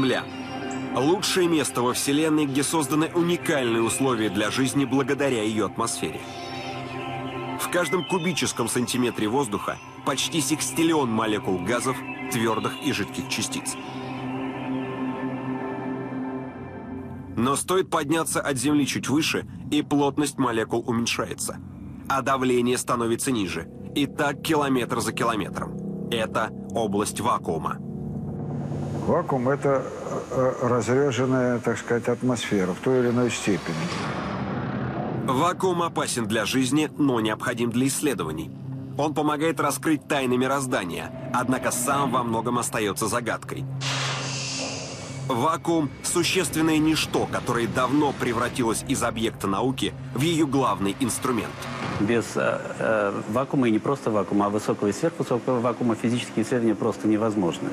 Земля. Лучшее место во Вселенной, где созданы уникальные условия для жизни благодаря ее атмосфере. В каждом кубическом сантиметре воздуха почти секстиллион молекул газов, твердых и жидких частиц. Но стоит подняться от Земли чуть выше, и плотность молекул уменьшается. А давление становится ниже. И так километр за километром. Это область вакуума. Вакуум – это э, разреженная, так сказать, атмосфера в той или иной степени. Вакуум опасен для жизни, но необходим для исследований. Он помогает раскрыть тайны мироздания, однако сам во многом остается загадкой. Вакуум – существенное ничто, которое давно превратилось из объекта науки в ее главный инструмент. Без э, э, вакуума и не просто вакуума, а высокого и сверхвысокого вакуума физические исследования просто невозможны.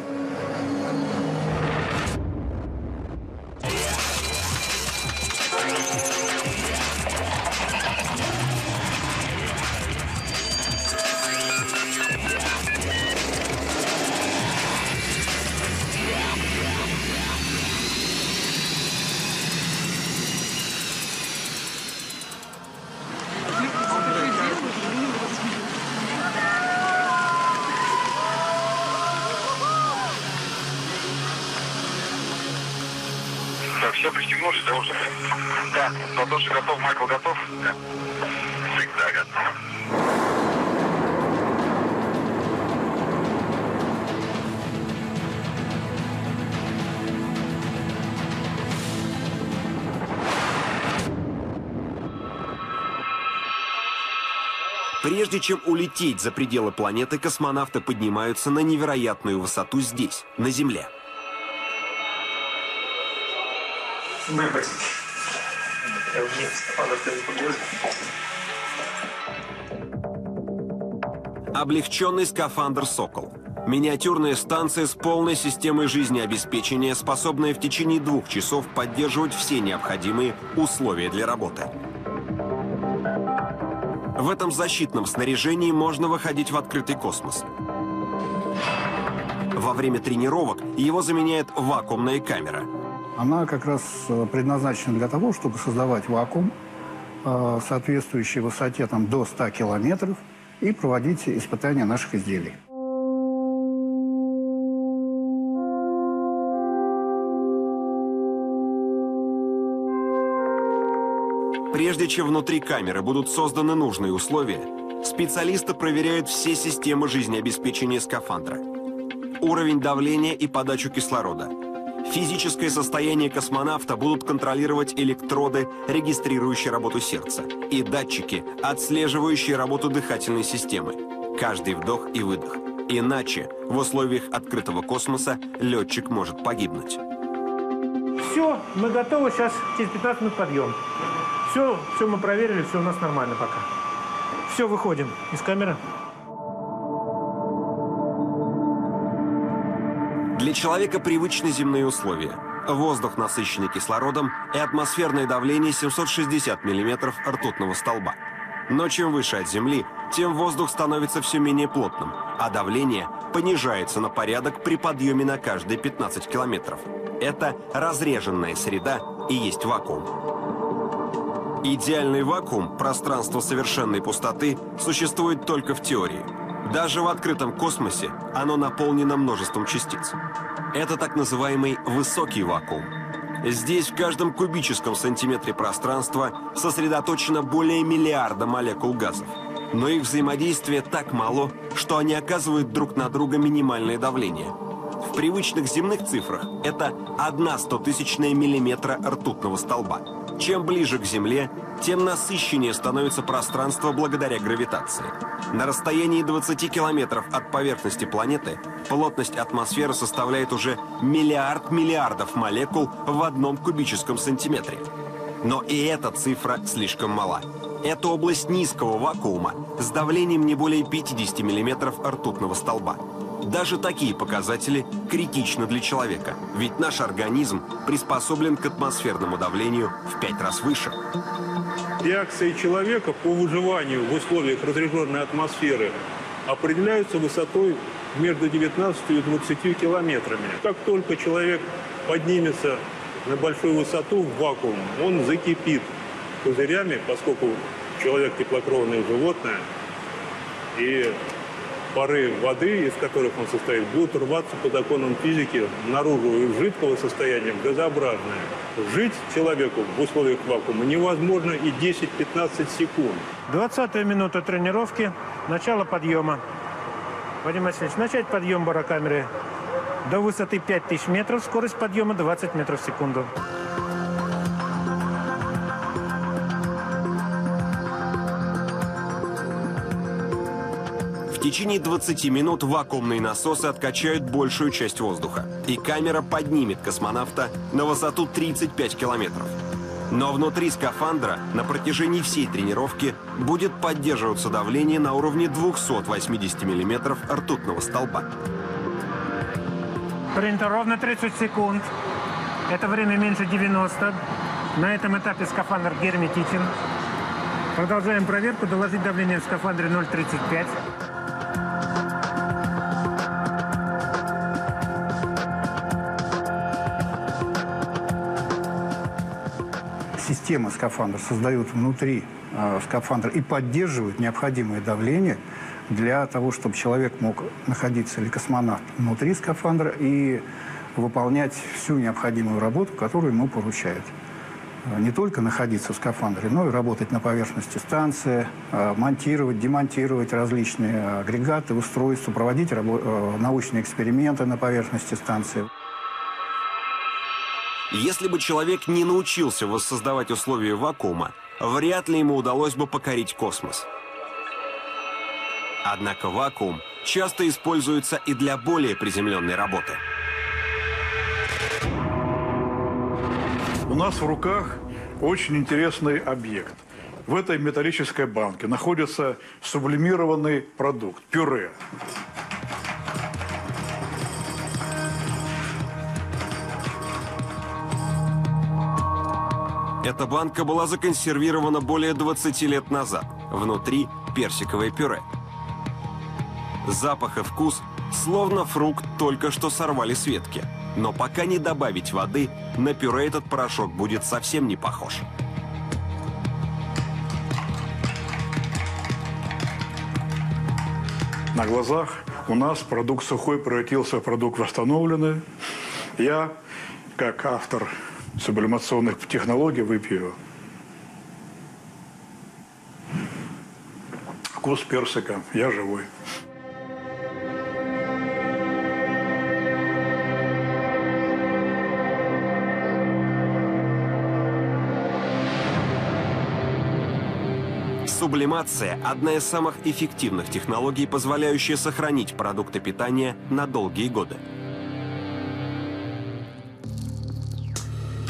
Майкл готов? Да. Всегда готов. Прежде чем улететь за пределы планеты, космонавты поднимаются на невероятную высоту здесь, на Земле. Мои Облегченный скафандр «Сокол». Миниатюрная станция с полной системой жизнеобеспечения, способная в течение двух часов поддерживать все необходимые условия для работы. В этом защитном снаряжении можно выходить в открытый космос. Во время тренировок его заменяет вакуумная камера. Она как раз э, предназначена для того, чтобы создавать вакуум, э, соответствующей высоте там, до 100 километров, и проводить испытания наших изделий. Прежде чем внутри камеры будут созданы нужные условия, специалисты проверяют все системы жизнеобеспечения скафандра. Уровень давления и подачу кислорода. Физическое состояние космонавта будут контролировать электроды, регистрирующие работу сердца, и датчики, отслеживающие работу дыхательной системы. Каждый вдох и выдох. Иначе в условиях открытого космоса летчик может погибнуть. Все, мы готовы. Сейчас через 15 минут подъем. Все, все мы проверили, все у нас нормально пока. Все, выходим из камеры. Для человека привычны земные условия. Воздух, насыщенный кислородом, и атмосферное давление 760 мм ртутного столба. Но чем выше от Земли, тем воздух становится все менее плотным, а давление понижается на порядок при подъеме на каждые 15 километров. Это разреженная среда и есть вакуум. Идеальный вакуум, пространство совершенной пустоты, существует только в теории. Даже в открытом космосе оно наполнено множеством частиц. Это так называемый высокий вакуум. Здесь в каждом кубическом сантиметре пространства сосредоточено более миллиарда молекул газов. Но их взаимодействие так мало, что они оказывают друг на друга минимальное давление. В привычных земных цифрах это одна стотысячная миллиметра ртутного столба. Чем ближе к Земле, тем насыщеннее становится пространство благодаря гравитации. На расстоянии 20 километров от поверхности планеты плотность атмосферы составляет уже миллиард миллиардов молекул в одном кубическом сантиметре. Но и эта цифра слишком мала. Это область низкого вакуума с давлением не более 50 миллиметров ртутного столба. Даже такие показатели критичны для человека, ведь наш организм приспособлен к атмосферному давлению в пять раз выше. Реакции человека по выживанию в условиях разряженной атмосферы определяются высотой между 19 и 20 километрами. Как только человек поднимется на большую высоту в вакуум, он закипит пузырями, поскольку человек теплокровное животное, и пары воды, из которых он состоит, будут рваться по законам физики наружу из жидкого состояния в газообразное. Жить человеку в условиях вакуума невозможно и 10-15 секунд. 20 минута тренировки, начало подъема. Вадим Васильевич, начать подъем барокамеры до высоты 5000 метров, скорость подъема 20 метров в секунду. Течение 20 минут вакуумные насосы откачают большую часть воздуха, и камера поднимет космонавта на высоту 35 километров. Но внутри скафандра на протяжении всей тренировки будет поддерживаться давление на уровне 280 миллиметров ртутного столба. Принято ровно 30 секунд. Это время меньше 90. На этом этапе скафандр герметичен. Продолжаем проверку. Доложить давление в скафандре 0,35. Система скафандра создает внутри э, скафандра и поддерживает необходимое давление для того, чтобы человек мог находиться или космонавт внутри скафандра и выполнять всю необходимую работу, которую ему поручают. Э, Не только находиться в скафандре, но и работать на поверхности станции, э, монтировать, демонтировать различные агрегаты, устройства, проводить э, научные эксперименты на поверхности станции. Если бы человек не научился воссоздавать условия вакуума, вряд ли ему удалось бы покорить космос. Однако вакуум часто используется и для более приземленной работы. У нас в руках очень интересный объект. В этой металлической банке находится сублимированный продукт – пюре. Эта банка была законсервирована более 20 лет назад. Внутри персиковое пюре. Запах и вкус словно фрукт только что сорвали с ветки. Но пока не добавить воды, на пюре этот порошок будет совсем не похож. На глазах у нас продукт сухой превратился в продукт восстановленный. Я, как автор сублимационных технологий, выпью вкус персика. Я живой. Сублимация – одна из самых эффективных технологий, позволяющая сохранить продукты питания на долгие годы.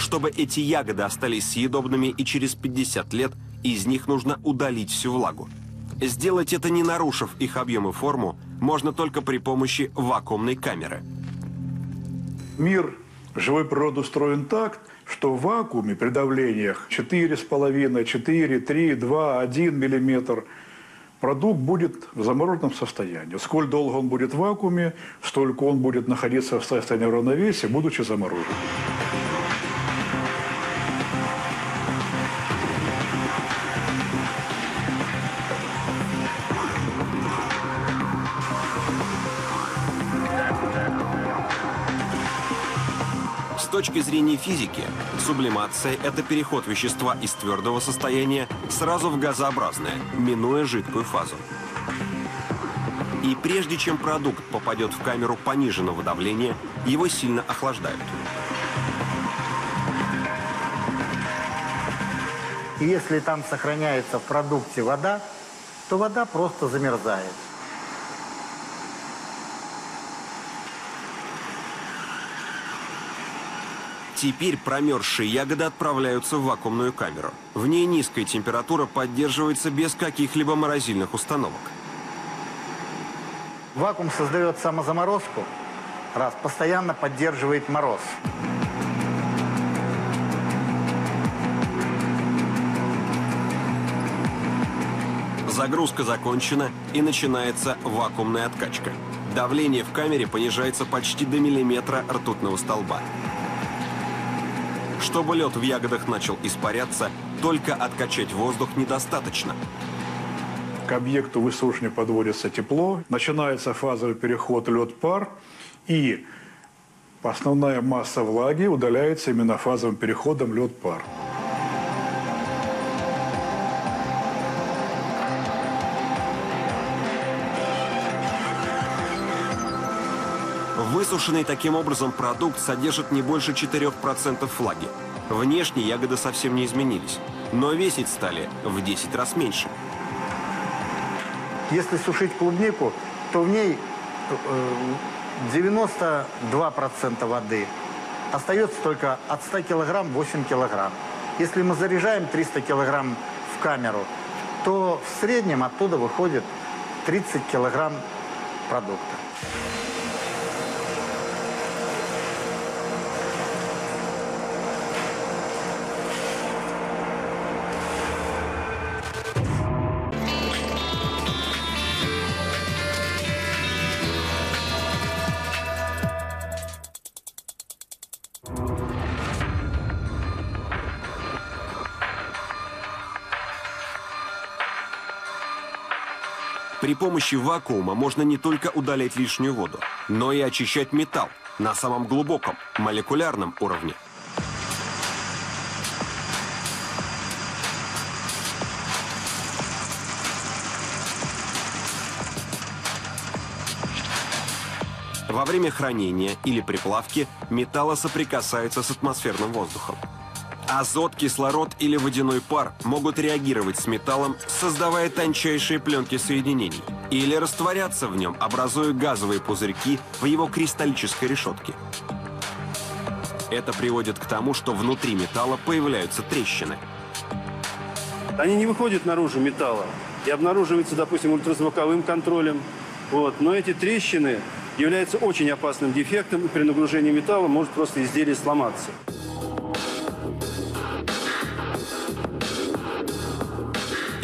Чтобы эти ягоды остались съедобными и через 50 лет, из них нужно удалить всю влагу. Сделать это, не нарушив их объем и форму, можно только при помощи вакуумной камеры. Мир живой природы устроен так, что в вакууме при давлениях 4,5, 4, 3, 2, 1 миллиметр продукт будет в замороженном состоянии. Сколь долго он будет в вакууме, столько он будет находиться в состоянии равновесия, будучи замороженным. Точки зрения физики, сублимация – это переход вещества из твердого состояния сразу в газообразное, минуя жидкую фазу. И прежде чем продукт попадет в камеру пониженного давления, его сильно охлаждают. И если там сохраняется в продукте вода, то вода просто замерзает. Теперь промерзшие ягоды отправляются в вакуумную камеру. В ней низкая температура поддерживается без каких-либо морозильных установок. Вакуум создает самозаморозку, раз постоянно поддерживает мороз. Загрузка закончена и начинается вакуумная откачка. Давление в камере понижается почти до миллиметра ртутного столба. Чтобы лед в ягодах начал испаряться, только откачать воздух недостаточно. К объекту высушивания подводится тепло, начинается фазовый переход лед-пар, и основная масса влаги удаляется именно фазовым переходом лед-пар. Высушенный таким образом продукт содержит не больше 4% влаги. Внешне ягоды совсем не изменились, но весить стали в 10 раз меньше. Если сушить клубнику, то в ней э, 92% воды. Остается только от 100 килограмм 8 килограмм. Если мы заряжаем 300 килограмм в камеру, то в среднем оттуда выходит 30 килограмм продукта. При помощи вакуума можно не только удалять лишнюю воду, но и очищать металл на самом глубоком молекулярном уровне. Во время хранения или приплавки металлы соприкасаются с атмосферным воздухом. Азот, кислород или водяной пар могут реагировать с металлом, создавая тончайшие пленки соединений, или растворяться в нем, образуя газовые пузырьки в его кристаллической решетке. Это приводит к тому, что внутри металла появляются трещины. Они не выходят наружу металла и обнаруживаются, допустим, ультразвуковым контролем. Вот. Но эти трещины являются очень опасным дефектом, и при нагружении металла может просто изделие сломаться.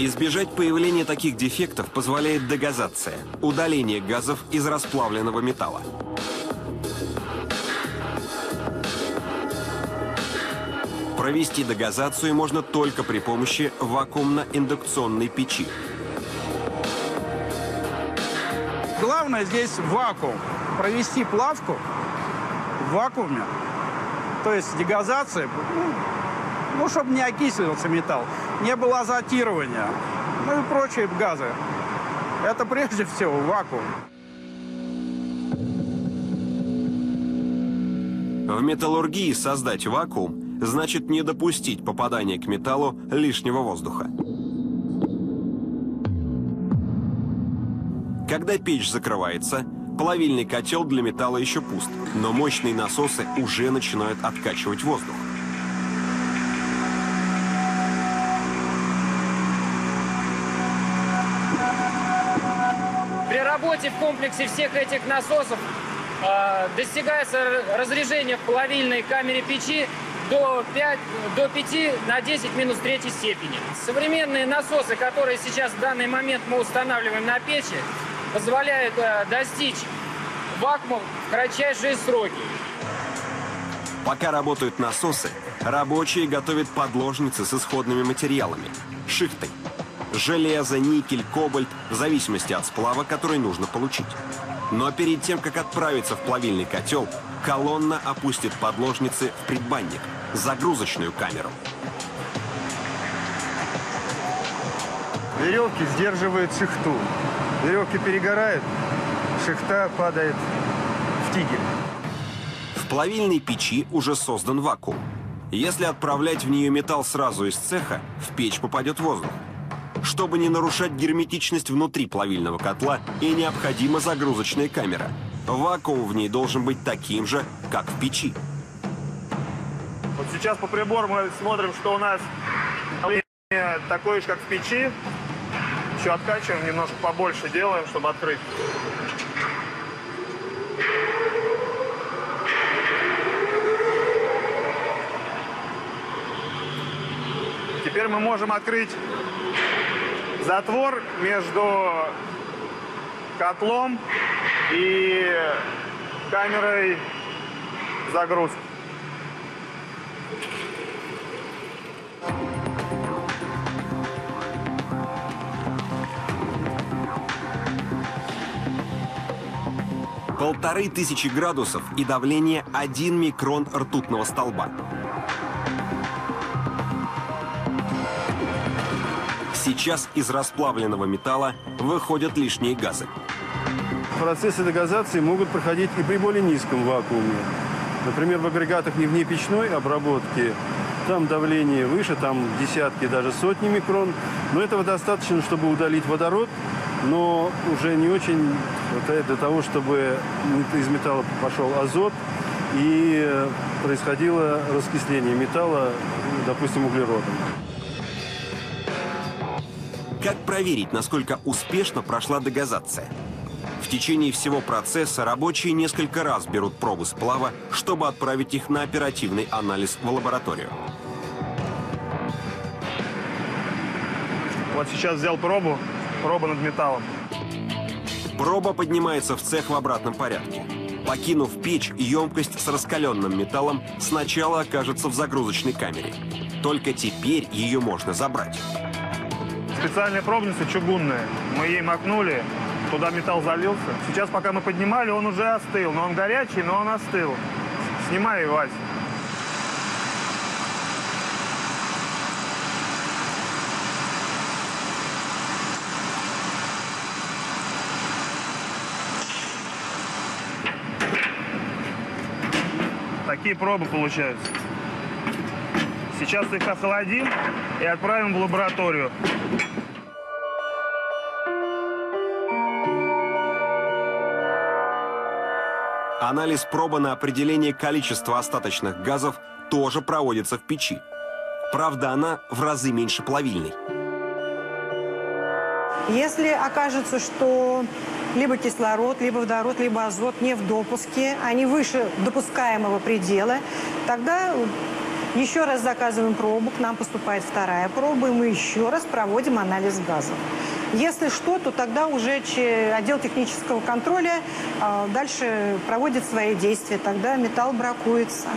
Избежать появления таких дефектов позволяет дегазация – удаление газов из расплавленного металла. Провести дегазацию можно только при помощи вакуумно-индукционной печи. Главное здесь вакуум. Провести плавку в вакууме, то есть дегазация, ну, ну, чтобы не окислился металл, не было азотирования, ну и прочие газы. Это прежде всего вакуум. В металлургии создать вакуум значит не допустить попадания к металлу лишнего воздуха. Когда печь закрывается, плавильный котел для металла еще пуст, но мощные насосы уже начинают откачивать воздух. Работе в комплексе всех этих насосов э, достигается разрежение в плавильной камере печи до 5, до 5 на 10 минус третьей степени. Современные насосы, которые сейчас в данный момент мы устанавливаем на печи, позволяют э, достичь вакуума в кратчайшие сроки. Пока работают насосы, рабочие готовят подложницы с исходными материалами – шихтой. Железо, никель, кобальт, в зависимости от сплава, который нужно получить. Но перед тем, как отправиться в плавильный котел, колонна опустит подложницы в предбанник – загрузочную камеру. Веревки сдерживают шихту. Веревки перегорают, шихта падает в тигель. В плавильной печи уже создан вакуум. Если отправлять в нее металл сразу из цеха, в печь попадет воздух. Чтобы не нарушать герметичность внутри плавильного котла, и необходима загрузочная камера. Вакуум в ней должен быть таким же, как в печи. Вот сейчас по прибору мы смотрим, что у нас такое же, как в печи. Еще откачиваем, немножко побольше делаем, чтобы открыть. Теперь мы можем открыть затвор между котлом и камерой загрузки. Полторы тысячи градусов и давление 1 микрон ртутного столба. Сейчас из расплавленного металла выходят лишние газы. Процессы дегазации могут проходить и при более низком вакууме. Например, в агрегатах не внепечной обработки там давление выше, там десятки, даже сотни микрон. Но этого достаточно, чтобы удалить водород, но уже не очень для того, чтобы из металла пошел азот и происходило раскисление металла, допустим, углеродом. Как проверить, насколько успешно прошла дегазация? В течение всего процесса рабочие несколько раз берут пробы сплава, чтобы отправить их на оперативный анализ в лабораторию. Вот сейчас взял пробу, проба над металлом. Проба поднимается в цех в обратном порядке. Покинув печь, емкость с раскаленным металлом сначала окажется в загрузочной камере. Только теперь ее можно забрать. Специальная пробница чугунная. Мы ей макнули, туда металл залился. Сейчас, пока мы поднимали, он уже остыл. Но он горячий, но он остыл. Снимай, Вась. Такие пробы получаются. Сейчас их охладим и отправим в лабораторию. Анализ пробы на определение количества остаточных газов тоже проводится в печи. Правда, она в разы меньше плавильной. Если окажется, что либо кислород, либо водород, либо азот не в допуске, они выше допускаемого предела, тогда еще раз заказываем пробу, к нам поступает вторая проба, и мы еще раз проводим анализ газов. Если что, то тогда уже отдел технического контроля э, дальше проводит свои действия, тогда металл бракуется.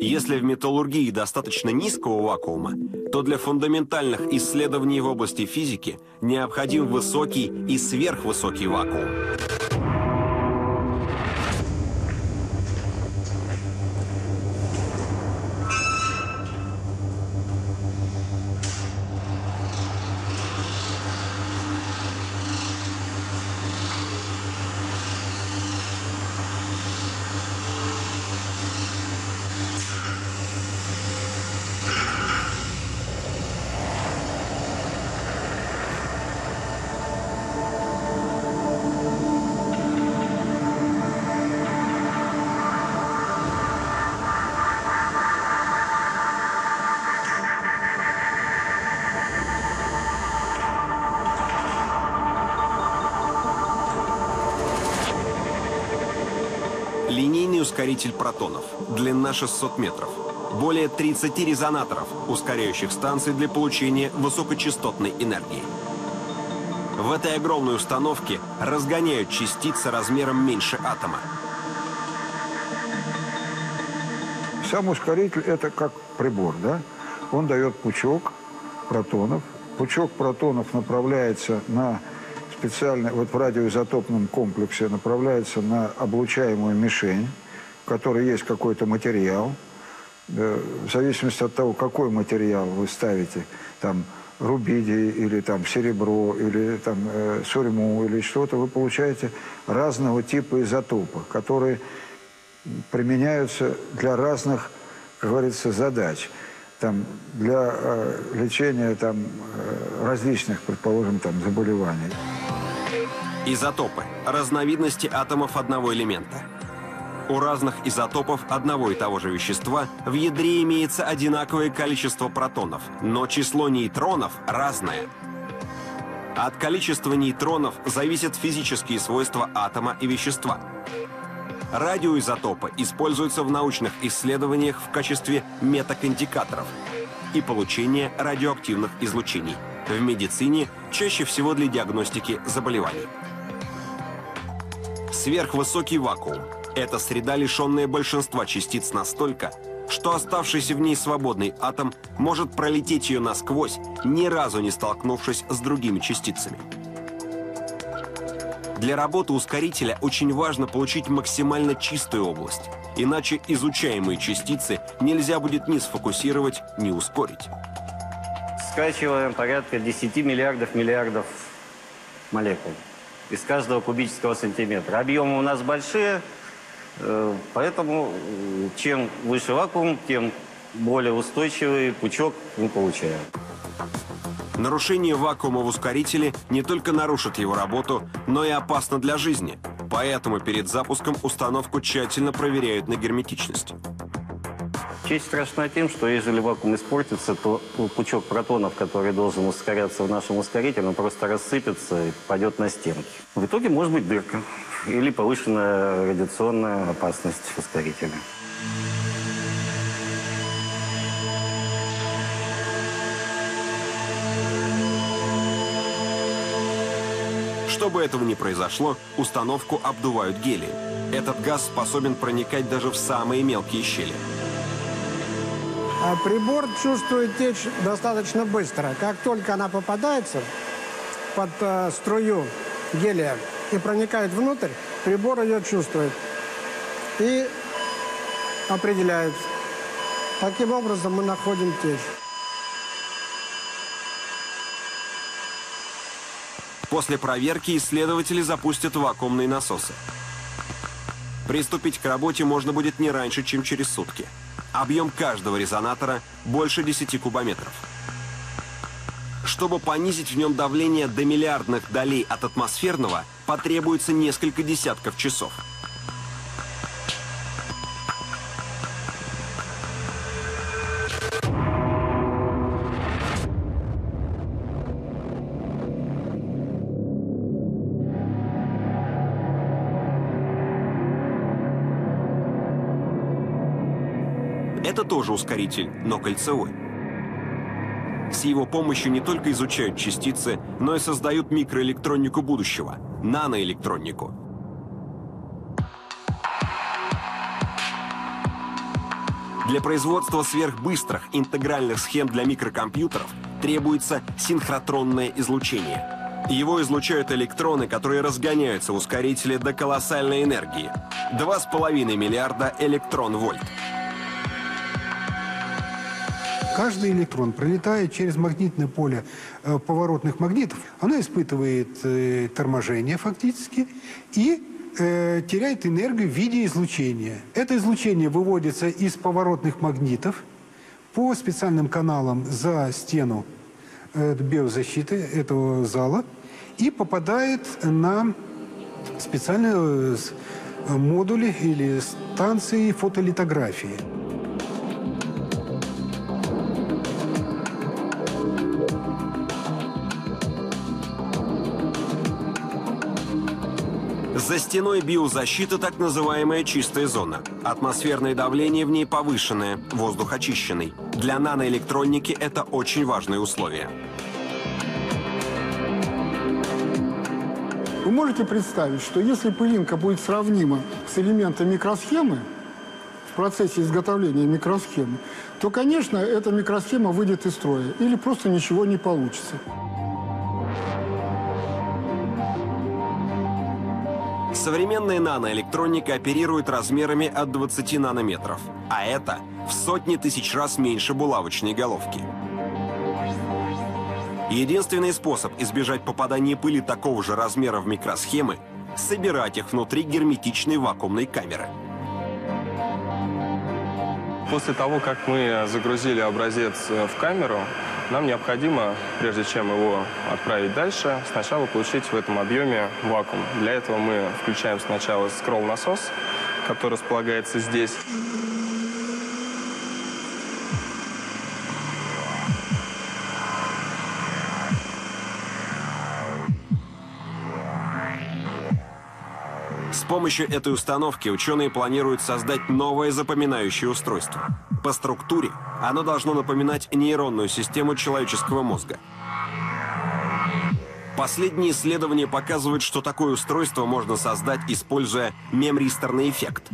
Если в металлургии достаточно низкого вакуума, то для фундаментальных исследований в области физики необходим высокий и сверхвысокий вакуум. Ускоритель протонов. Длина 600 метров. Более 30 резонаторов, ускоряющих станций для получения высокочастотной энергии. В этой огромной установке разгоняют частицы размером меньше атома. Сам ускоритель – это как прибор, да? Он дает пучок протонов. Пучок протонов направляется на специально, вот в радиоизотопном комплексе направляется на облучаемую мишень, которой есть какой-то материал. В зависимости от того, какой материал вы ставите, там, рубидий или там серебро, или там э, сурьму, или что-то, вы получаете разного типа изотопа, которые применяются для разных, как говорится, задач. Там, для э, лечения там, э, различных, предположим, там, заболеваний. Изотопы – разновидности атомов одного элемента. У разных изотопов одного и того же вещества в ядре имеется одинаковое количество протонов, но число нейтронов разное. От количества нейтронов зависят физические свойства атома и вещества. Радиоизотопы используются в научных исследованиях в качестве метакондикаторов и получения радиоактивных излучений. В медицине чаще всего для диагностики заболеваний. Сверхвысокий вакуум – это среда, лишенная большинства частиц настолько, что оставшийся в ней свободный атом может пролететь ее насквозь, ни разу не столкнувшись с другими частицами. Для работы ускорителя очень важно получить максимально чистую область. Иначе изучаемые частицы нельзя будет ни сфокусировать, ни ускорить. Скачиваем порядка 10 миллиардов миллиардов молекул из каждого кубического сантиметра. Объемы у нас большие, поэтому э, чем выше вакуум, тем более устойчивый пучок мы получаем. Нарушение вакуума в ускорителе не только нарушит его работу, но и опасно для жизни. Поэтому перед запуском установку тщательно проверяют на герметичность. Честь страшна тем, что если вакуум испортится, то пучок протонов, который должен ускоряться в нашем ускорителе, он просто рассыпется и пойдет на стенки. В итоге может быть дырка или повышенная радиационная опасность ускорителя. Чтобы этого не произошло, установку обдувают гелием. Этот газ способен проникать даже в самые мелкие щели. А прибор чувствует течь достаточно быстро. Как только она попадается под э, струю гелия и проникает внутрь, прибор ее чувствует и определяет. Таким образом мы находим течь. После проверки исследователи запустят вакуумные насосы. Приступить к работе можно будет не раньше, чем через сутки. Объем каждого резонатора больше 10 кубометров. Чтобы понизить в нем давление до миллиардных долей от атмосферного, потребуется несколько десятков часов. Ускоритель, но кольцевой. С его помощью не только изучают частицы, но и создают микроэлектронику будущего – наноэлектронику. Для производства сверхбыстрых интегральных схем для микрокомпьютеров требуется синхротронное излучение. Его излучают электроны, которые разгоняются в ускорителе до колоссальной энергии – 2,5 миллиарда электрон-вольт. Каждый электрон, пролетая через магнитное поле э, поворотных магнитов, оно испытывает э, торможение фактически и э, теряет энергию в виде излучения. Это излучение выводится из поворотных магнитов по специальным каналам за стену э, биозащиты этого зала и попадает на специальные модули или станции фотолитографии. За стеной биозащиты так называемая чистая зона. Атмосферное давление в ней повышенное, воздух очищенный. Для наноэлектроники это очень важное условие. Вы можете представить, что если пылинка будет сравнима с элементом микросхемы, в процессе изготовления микросхемы, то, конечно, эта микросхема выйдет из строя или просто ничего не получится. Современная наноэлектроника оперирует размерами от 20 нанометров, а это в сотни тысяч раз меньше булавочной головки. Единственный способ избежать попадания пыли такого же размера в микросхемы – собирать их внутри герметичной вакуумной камеры. После того, как мы загрузили образец в камеру, нам необходимо, прежде чем его отправить дальше, сначала получить в этом объеме вакуум. Для этого мы включаем сначала скролл-насос, который располагается здесь. Помощью этой установки ученые планируют создать новое запоминающее устройство. По структуре оно должно напоминать нейронную систему человеческого мозга. Последние исследования показывают, что такое устройство можно создать, используя мемристорный эффект.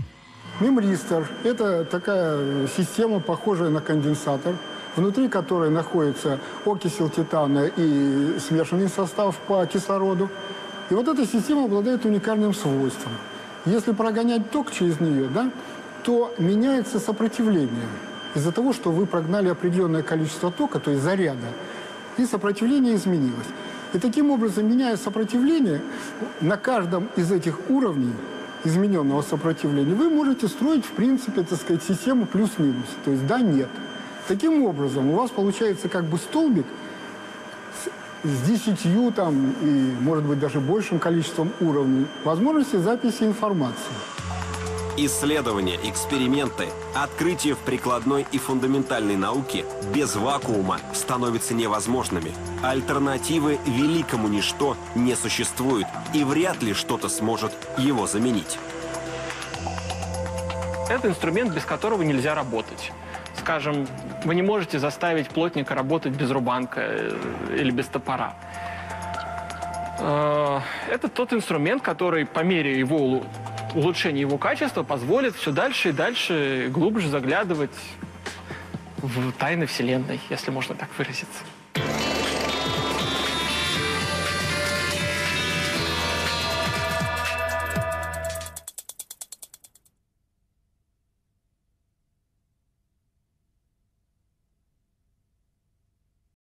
Мемристор – это такая система, похожая на конденсатор, внутри которой находится окисел титана и смешанный состав по кислороду. И вот эта система обладает уникальным свойством. Если прогонять ток через нее, да, то меняется сопротивление. Из-за того, что вы прогнали определенное количество тока, то есть заряда, и сопротивление изменилось. И таким образом, меняя сопротивление, на каждом из этих уровней измененного сопротивления вы можете строить, в принципе, так сказать, систему плюс-минус. То есть да-нет. Таким образом, у вас получается как бы столбик с, 10 там, и, может быть, даже большим количеством уровней возможности записи информации. Исследования, эксперименты, открытия в прикладной и фундаментальной науке без вакуума становятся невозможными. Альтернативы великому ничто не существует, и вряд ли что-то сможет его заменить. Это инструмент, без которого нельзя работать. Скажем, вы не можете заставить плотника работать без рубанка э, или без топора. Э, Это тот инструмент, который по мере его улучшения его качества позволит все дальше и дальше глубже заглядывать в тайны Вселенной, если можно так выразиться.